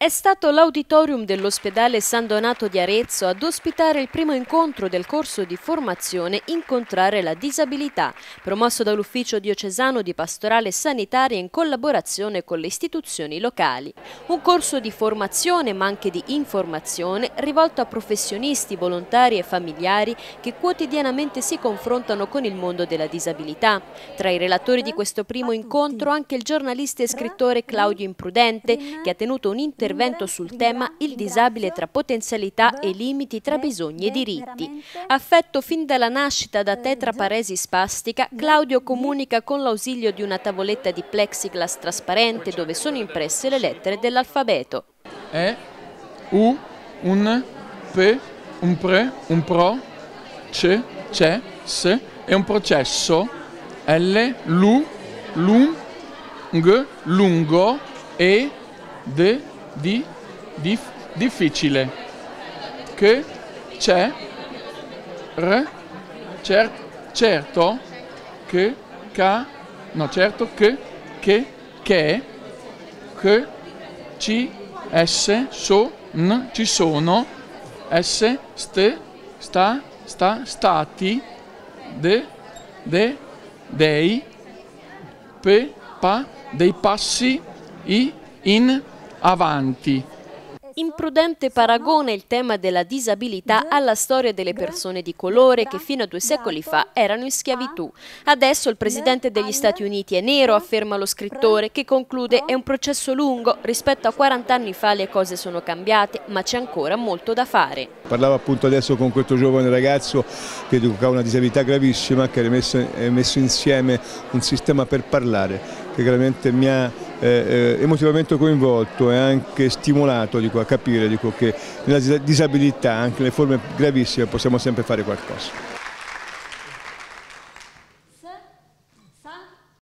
È stato l'auditorium dell'ospedale San Donato di Arezzo ad ospitare il primo incontro del corso di formazione Incontrare la disabilità, promosso dall'Ufficio diocesano di pastorale sanitaria in collaborazione con le istituzioni locali. Un corso di formazione ma anche di informazione rivolto a professionisti, volontari e familiari che quotidianamente si confrontano con il mondo della disabilità. Tra i relatori di questo primo incontro anche il giornalista e scrittore Claudio Imprudente che ha tenuto un intervento sul tema Il disabile tra potenzialità e limiti tra bisogni e diritti. Affetto fin dalla nascita da tetraparesi spastica, Claudio comunica con l'ausilio di una tavoletta di plexiglass trasparente dove sono impresse le lettere dell'alfabeto. E, U, un, P, un pre, un pro, C, C, S è un processo, L, LU, LUNG, lungo, E, D, di, di difficile. Che c'è cer, certo che ca no certo che che che che ci s so n ci sono s ste sta sta stati de de dei pe pa dei passi i in avanti. Imprudente paragone il tema della disabilità alla storia delle persone di colore che fino a due secoli fa erano in schiavitù. Adesso il presidente degli Stati Uniti è nero, afferma lo scrittore, che conclude è un processo lungo, rispetto a 40 anni fa le cose sono cambiate, ma c'è ancora molto da fare. Parlavo appunto adesso con questo giovane ragazzo che ha una disabilità gravissima, che ha messo, messo insieme un sistema per parlare, che veramente mi ha eh, emotivamente coinvolto e anche stimolato dico, a capire dico, che nella disabilità, anche nelle forme gravissime, possiamo sempre fare qualcosa.